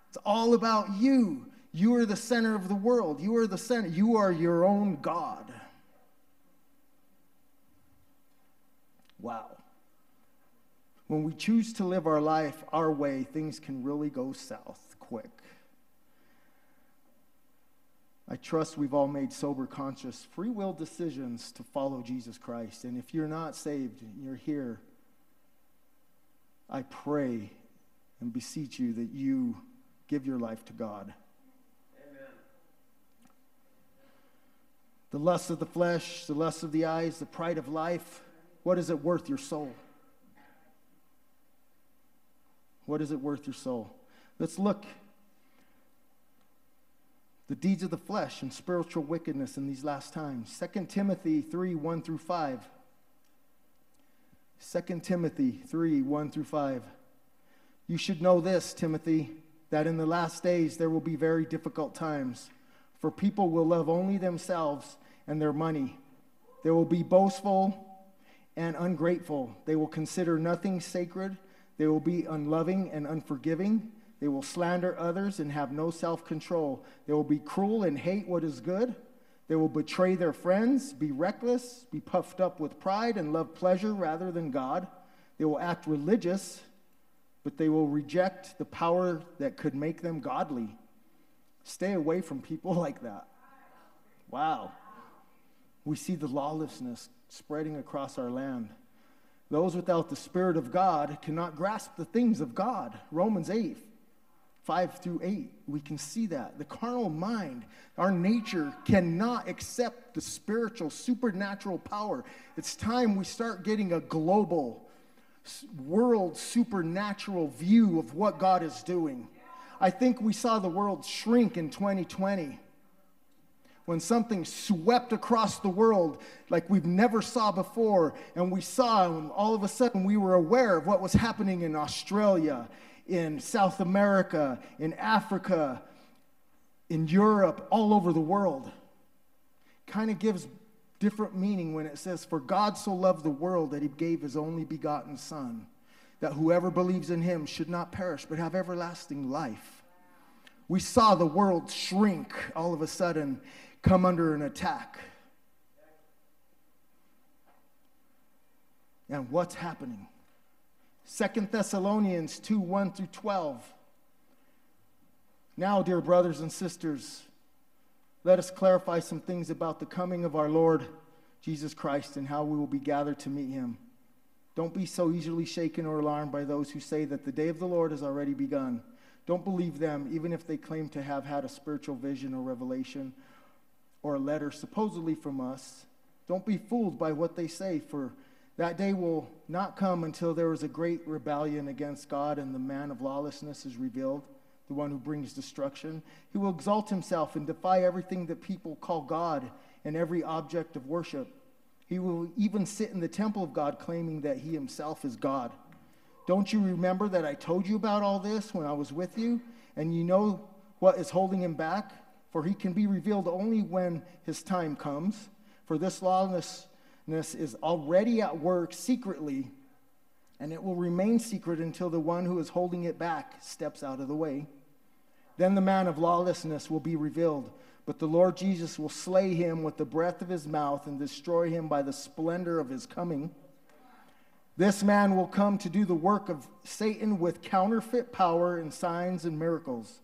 A: It's all about you. You are the center of the world. You are the center. You are your own God. Wow. When we choose to live our life our way, things can really go south quick. I trust we've all made sober, conscious, free will decisions to follow Jesus Christ. And if you're not saved, and you're here, I pray and beseech you that you give your life to God. Amen. The lust of the flesh, the lust of the eyes, the pride of life, what is it worth your soul? What is it worth your soul? Let's look the deeds of the flesh and spiritual wickedness in these last times. 2 Timothy 3 1 through 5. 2 Timothy 3 1 through 5. You should know this, Timothy, that in the last days there will be very difficult times, for people will love only themselves and their money. They will be boastful and ungrateful. They will consider nothing sacred. They will be unloving and unforgiving. They will slander others and have no self control. They will be cruel and hate what is good. They will betray their friends, be reckless, be puffed up with pride, and love pleasure rather than God. They will act religious, but they will reject the power that could make them godly. Stay away from people <laughs> like that. Wow. We see the lawlessness spreading across our land. Those without the Spirit of God cannot grasp the things of God. Romans 8 5 through 8, we can see that. The carnal mind, our nature, cannot accept the spiritual, supernatural power. It's time we start getting a global, world, supernatural view of what God is doing. I think we saw the world shrink in 2020 when something swept across the world like we've never saw before and we saw and all of a sudden we were aware of what was happening in australia in South America, in Africa, in Europe, all over the world. Kind of gives different meaning when it says, For God so loved the world that he gave his only begotten Son, that whoever believes in him should not perish but have everlasting life. We saw the world shrink all of a sudden, come under an attack. And what's happening? Second Thessalonians 2 1 through 12. Now, dear brothers and sisters, let us clarify some things about the coming of our Lord Jesus Christ and how we will be gathered to meet him. Don't be so easily shaken or alarmed by those who say that the day of the Lord has already begun. Don't believe them, even if they claim to have had a spiritual vision or revelation or a letter supposedly from us. Don't be fooled by what they say, for that day will not come until there is a great rebellion against God and the man of lawlessness is revealed, the one who brings destruction. He will exalt himself and defy everything that people call God and every object of worship. He will even sit in the temple of God claiming that he himself is God. Don't you remember that I told you about all this when I was with you? And you know what is holding him back? For he can be revealed only when his time comes. For this lawlessness is already at work secretly, and it will remain secret until the one who is holding it back steps out of the way. Then the man of lawlessness will be revealed, but the Lord Jesus will slay him with the breath of his mouth and destroy him by the splendor of his coming. This man will come to do the work of Satan with counterfeit power and signs and miracles.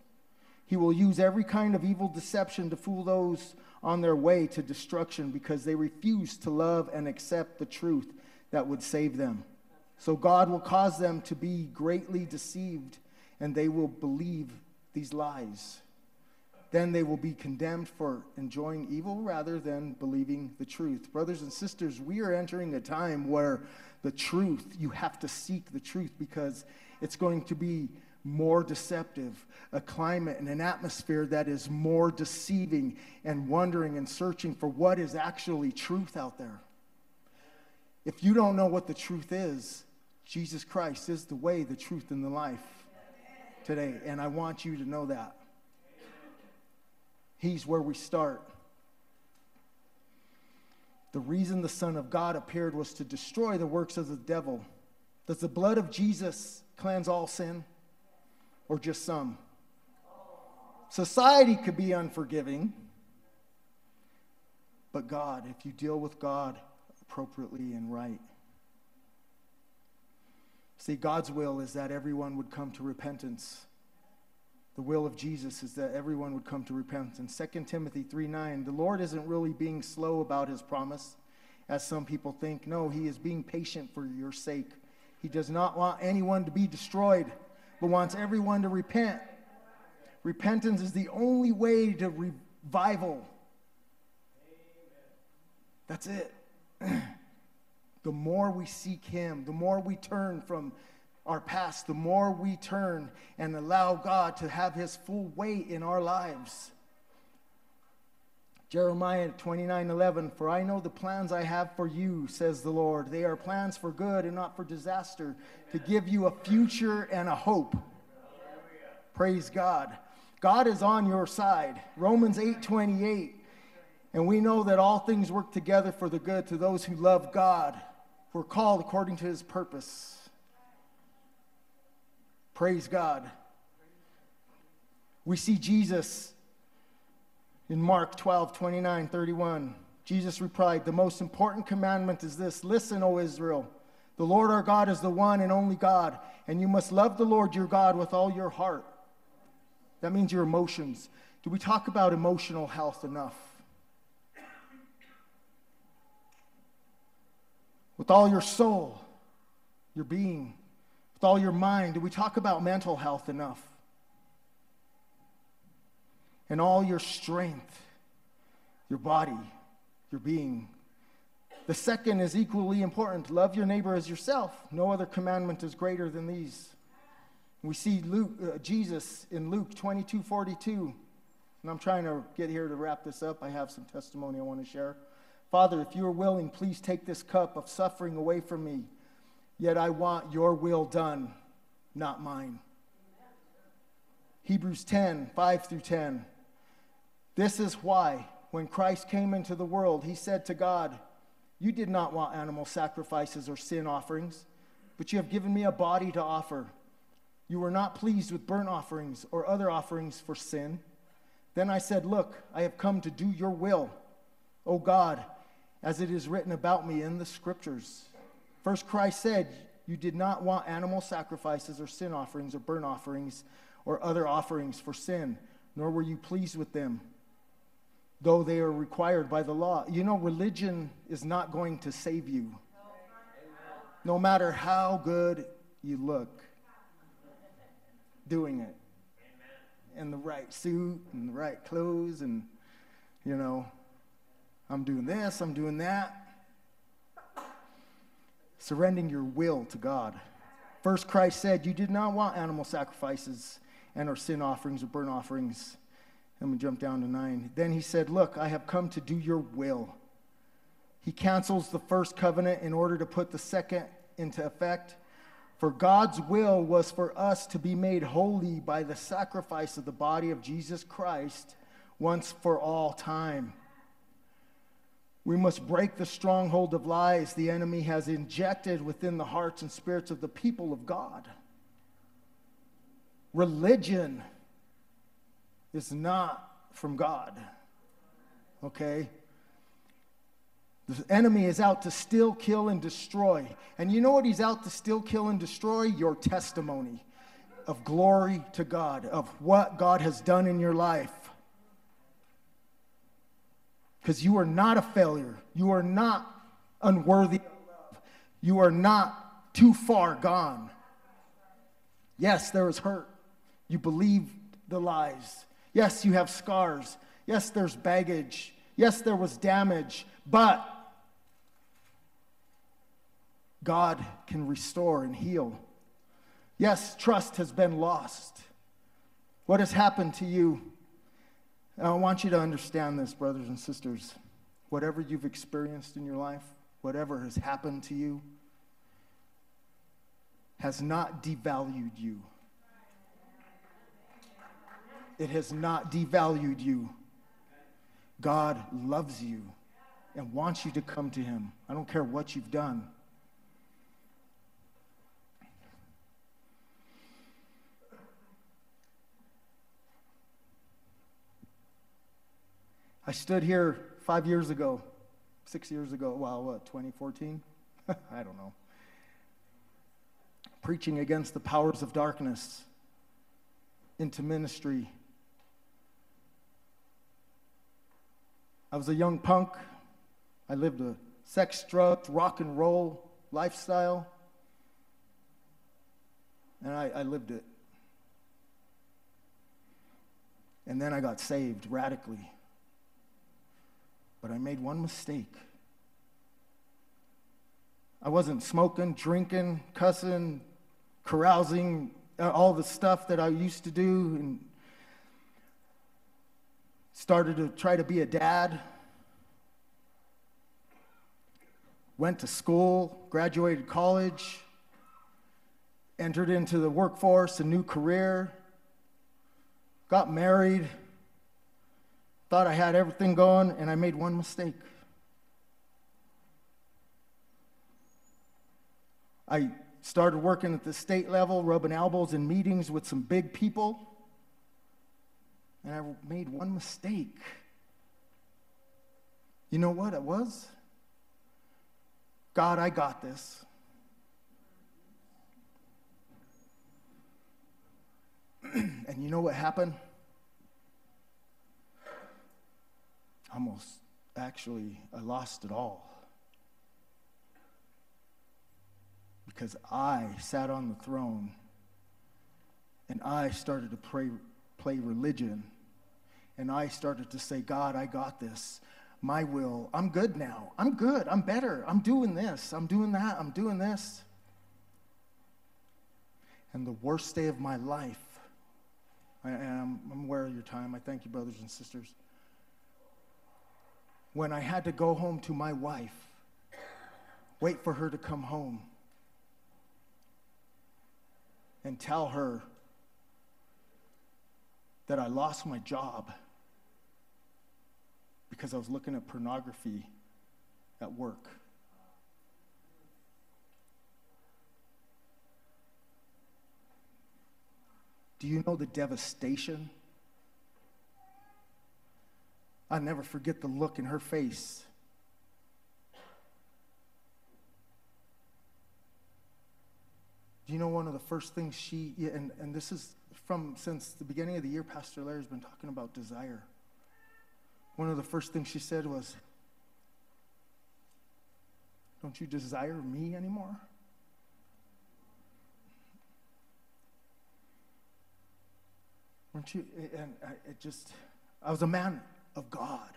A: He will use every kind of evil deception to fool those on their way to destruction because they refuse to love and accept the truth that would save them. So God will cause them to be greatly deceived and they will believe these lies. Then they will be condemned for enjoying evil rather than believing the truth. Brothers and sisters, we are entering a time where the truth, you have to seek the truth because it's going to be more deceptive, a climate and an atmosphere that is more deceiving and wondering and searching for what is actually truth out there. If you don't know what the truth is, Jesus Christ is the way, the truth, and the life today. And I want you to know that. He's where we start. The reason the Son of God appeared was to destroy the works of the devil. Does the blood of Jesus cleanse all sin? Or just some? Society could be unforgiving, but God, if you deal with God appropriately and right. See, God's will is that everyone would come to repentance. The will of Jesus is that everyone would come to repentance. 2 Timothy 3 9, the Lord isn't really being slow about his promise, as some people think. No, he is being patient for your sake. He does not want anyone to be destroyed, but wants everyone to repent. Repentance is the only way to revival. That's it. <clears throat> the more we seek Him, the more we turn from our past, the more we turn and allow God to have His full weight in our lives. Jeremiah 29 11, for I know the plans I have for you, says the Lord. They are plans for good and not for disaster, to give you a future and a hope. Praise God. God is on your side. Romans 8 28. And we know that all things work together for the good to those who love God, who are called according to his purpose. Praise God. We see Jesus in Mark 12, 29, 31. Jesus replied, The most important commandment is this Listen, O Israel. The Lord our God is the one and only God, and you must love the Lord your God with all your heart. That means your emotions. Do we talk about emotional health enough? With all your soul, your being, with all your mind. Do we talk about mental health enough? And all your strength, your body, your being. The second is equally important love your neighbor as yourself. No other commandment is greater than these. We see Luke, uh, Jesus in Luke 22 42. And I'm trying to get here to wrap this up. I have some testimony I want to share. Father, if you are willing, please take this cup of suffering away from me. Yet I want your will done, not mine. Hebrews 10 5 through 10. This is why, when Christ came into the world, he said to God, You did not want animal sacrifices or sin offerings, but you have given me a body to offer. You were not pleased with burnt offerings or other offerings for sin. Then I said, Look, I have come to do your will, O God, as it is written about me in the scriptures. First, Christ said, You did not want animal sacrifices or sin offerings or burnt offerings or other offerings for sin, nor were you pleased with them, though they are required by the law. You know, religion is not going to save you, no matter how good you look doing it. In the right suit and the right clothes, and, you know, I'm doing this, I'm doing that surrendering your will to God. First, Christ said, You did not want animal sacrifices and or sin offerings or burnt offerings. Let me jump down to nine. Then he said, Look, I have come to do your will. He cancels the first covenant in order to put the second into effect. For God's will was for us to be made holy by the sacrifice of the body of Jesus Christ once for all time. We must break the stronghold of lies the enemy has injected within the hearts and spirits of the people of God. Religion is not from God. Okay? The enemy is out to still kill, and destroy. And you know what he's out to still kill, and destroy? Your testimony of glory to God, of what God has done in your life because you are not a failure. You are not unworthy of love. You are not too far gone. Yes, there is hurt. You believed the lies. Yes, you have scars. Yes, there's baggage. Yes, there was damage. But God can restore and heal. Yes, trust has been lost. What has happened to you and I want you to understand this, brothers and sisters. Whatever you've experienced in your life, whatever has happened to you, has not devalued you. It has not devalued you. God loves you and wants you to come to Him. I don't care what you've done. I stood here five years ago, six years ago, well, what, 2014? <laughs> I don't know. Preaching against the powers of darkness into ministry. I was a young punk. I lived a sex, drugs, rock and roll lifestyle. And I, I lived it. And then I got saved radically. But I made one mistake. I wasn't smoking, drinking, cussing, carousing, uh, all the stuff that I used to do, and started to try to be a dad. Went to school, graduated college, entered into the workforce, a new career, got married, thought I had everything going, and I made one mistake. I started working at the state level, rubbing elbows in meetings with some big people, and I made one mistake. You know what it was? God, I got this. <clears throat> and you know what happened? Almost, actually, I lost it all. because I sat on the throne and I started to pray, play religion. And I started to say, God, I got this. My will. I'm good now. I'm good. I'm better. I'm doing this. I'm doing that. I'm doing this. And the worst day of my life, I am, I'm aware of your time. I thank you, brothers and sisters. When I had to go home to my wife, wait for her to come home and tell her that I lost my job because I was looking at pornography at work. Do you know the devastation? I'll never forget the look in her face Do you know one of the first things she, and, and this is from since the beginning of the year, Pastor Larry's been talking about desire. One of the first things she said was, Don't you desire me anymore? Weren't you? And it just, I was a man of God.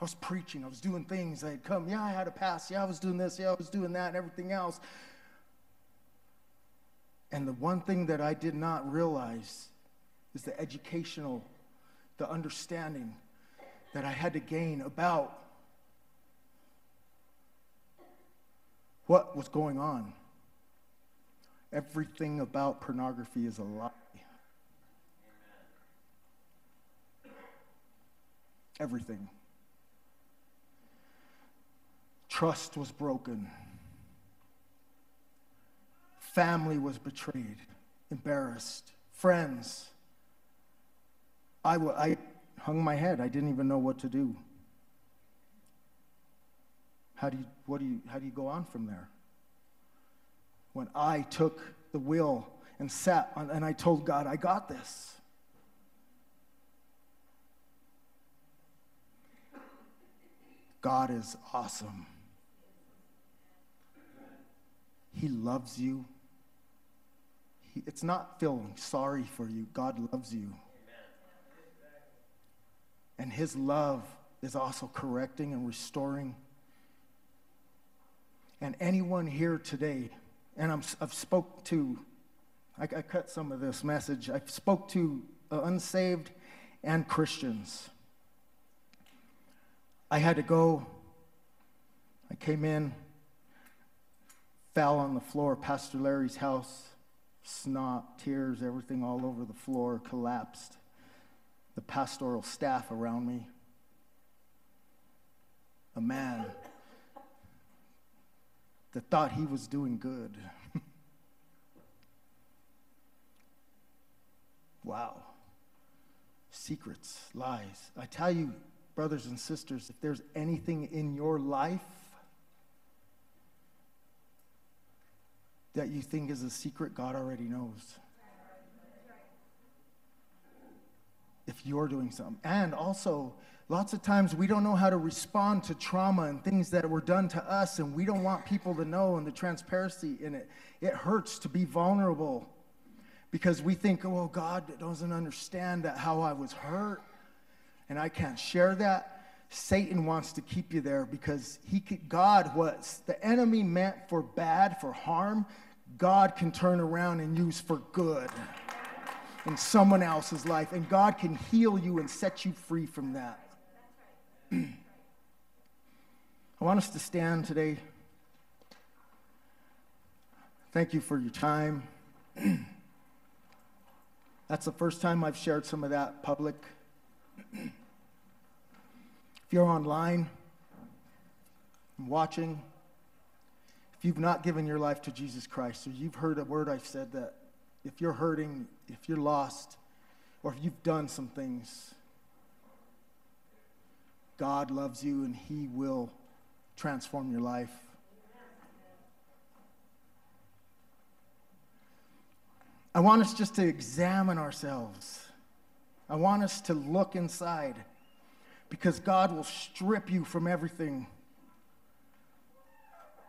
A: I was preaching, I was doing things. I had come, yeah, I had a pass, yeah, I was doing this, yeah, I was doing that, and everything else. And the one thing that I did not realize is the educational, the understanding that I had to gain about what was going on. Everything about pornography is a lie. Everything. Trust was broken. Family was betrayed, embarrassed, friends. I, w- I hung my head. I didn't even know what to do. How do you, what do you, how do you go on from there? When I took the wheel and sat on, and I told God, I got this. God is awesome. He loves you it's not feeling sorry for you. God loves you. And his love is also correcting and restoring. And anyone here today, and i have spoke to, I, I, cut some of this message, I've spoke to uh, unsaved and Christians. I had to go, I came in, fell on the floor, Pastor Larry's house snot, tears, everything all over the floor, collapsed. The pastoral staff around me. A man that thought he was doing good. <laughs> wow. Secrets, lies. I tell you, brothers and sisters, if there's anything in your life that you think is a secret, God already knows. If you're doing something. And also, lots of times we don't know how to respond to trauma and things that were done to us, and we don't want people to know and the transparency in it. It hurts to be vulnerable because we think, oh, God doesn't understand that how I was hurt, and I can't share that. Satan wants to keep you there because he could, God was the enemy meant for bad, for harm. God can turn around and use for good in someone else's life, and God can heal you and set you free from that. <clears throat> I want us to stand today. Thank you for your time. <clears throat> That's the first time I've shared some of that public. <clears throat> if you're online watching, if you've not given your life to Jesus Christ, or you've heard a word I've said that if you're hurting, if you're lost, or if you've done some things, God loves you and He will transform your life. I want us just to examine ourselves. I want us to look inside because God will strip you from everything.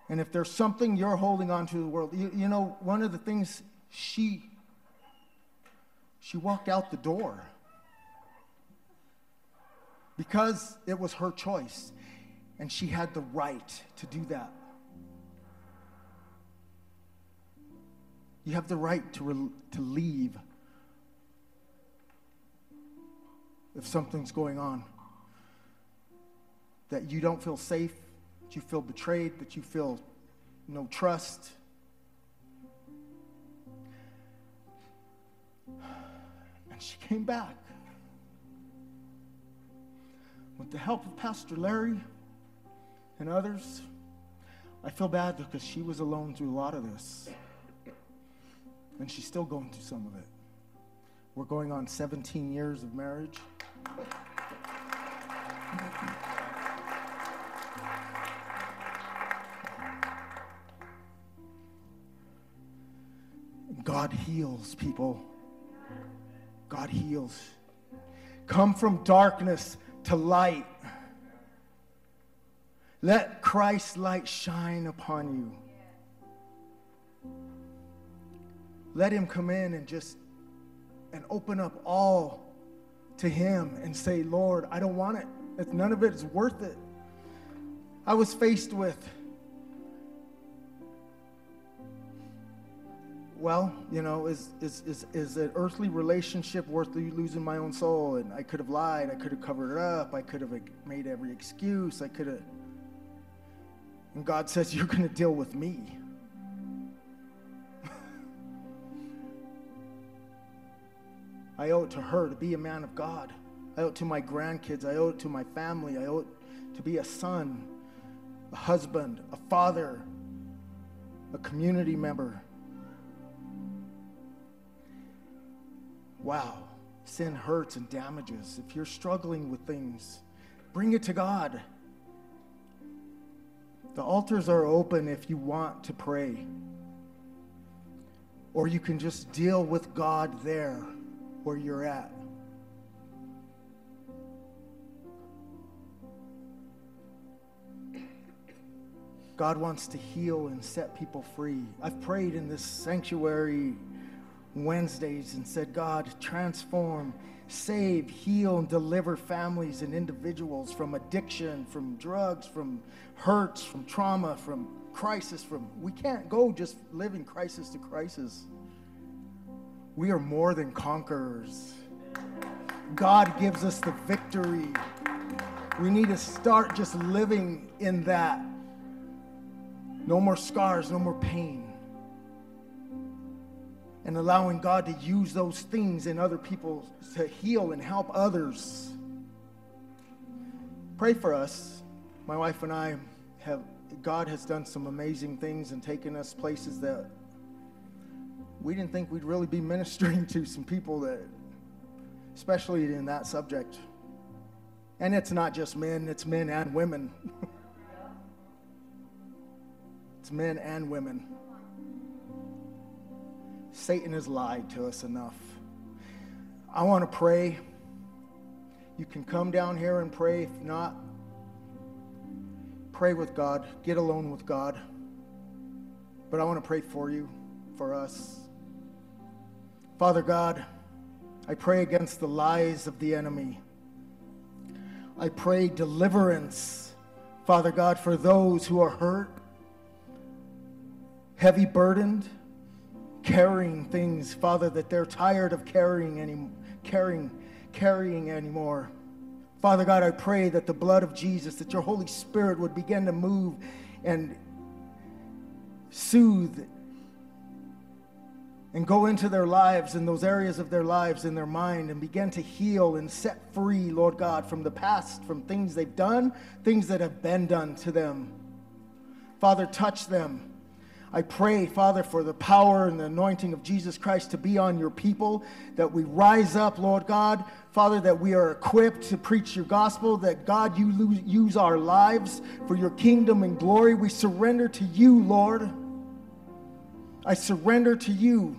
A: And if there's something you're holding on to the world, you, you know, one of the things she she walked out the door because it was her choice and she had the right to do that. You have the right to, re- to leave if something's going on. That you don't feel safe, that you feel betrayed, that you feel no trust. And she came back with the help of Pastor Larry and others. I feel bad because she was alone through a lot of this. And she's still going through some of it. We're going on 17 years of marriage. God heals people. God heals. Come from darkness to light. Let Christ's light shine upon you. Let him come in and just and open up all to him and say, Lord, I don't want it. It's, none of it is worth it. I was faced with well, you know, is, is, is, is an earthly relationship worth losing my own soul? And I could have lied. I could have covered it up. I could have made every excuse. I could have. And God says, <laughs> You're going to deal with me. <laughs> I owe it to her to be a man of God. I owe it to my grandkids. I owe it to my family. I owe it to be a son, a husband, a father, a community member. Wow, sin hurts and damages. If you're struggling with things, bring it to God. The altars are open if you want to pray. Or you can just deal with God there where you're at. God wants to heal and set people free. I've prayed in this sanctuary Wednesdays and said, God, transform, save, heal, and deliver families and individuals from addiction, from drugs, from hurts, from trauma, from crisis, from we can't go just living crisis to crisis. We are more than conquerors. God gives us the victory. We need to start just living in that. No more scars, no more pain and allowing God to use those things in other people to heal and help others. Pray for us. My wife and I have, God has done some amazing things and taken us places that we didn't think we'd really be <laughs> ministering to some people that, especially in that subject. And it's not just men, it's men and women. <laughs> it's men and women. Satan has lied to us enough. I want to pray. You can come down here and pray. If not, pray with God. Get alone with God. But I want to pray for you, for us. Father God, I pray against the lies of the enemy. I pray deliverance, Father God, for those who are hurt, heavy burdened, carrying things, Father, that they're tired of carrying any, carrying, carrying anymore. Father God, I pray that the blood of Jesus, that your Holy Spirit would begin to move and soothe and go into their lives in those areas of their lives in their mind and begin to heal and set free, Lord God, from the past, from things they've done, things that have been done to them. Father, touch them. I pray, Father, for the power and the anointing of Jesus Christ to be on your people, that we rise up, Lord God, Father, that we are equipped to preach your gospel, that God, you use our lives for your kingdom and glory. We surrender to you, Lord. I surrender to you.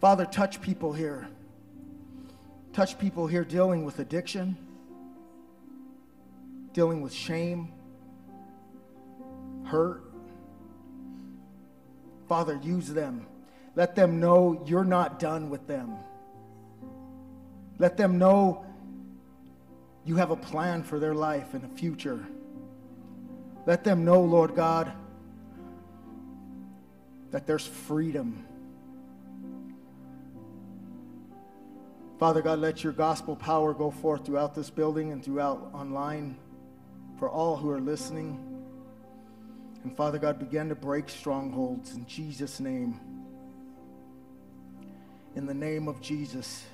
A: Father, touch people here. Touch people here dealing with addiction, dealing with shame, hurt. Father, use them. Let them know you're not done with them. Let them know you have a plan for their life and a future. Let them know, Lord God, that there's freedom. Father God, let your gospel power go forth throughout this building and throughout online for all who are listening. And Father God, begin to break strongholds in Jesus' name. In the name of Jesus.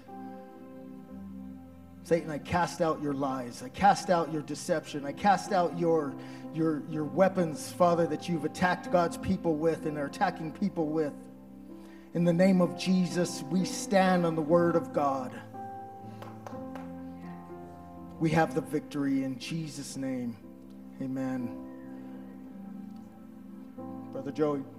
A: Satan, I cast out your lies. I cast out your deception. I cast out your, your, your weapons, Father, that you've attacked God's people with and are attacking people with. In the name of Jesus, we stand on the word of God. We have the victory in Jesus' name. Amen. Brother Joey.